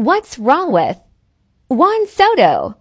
What's wrong with Juan Soto?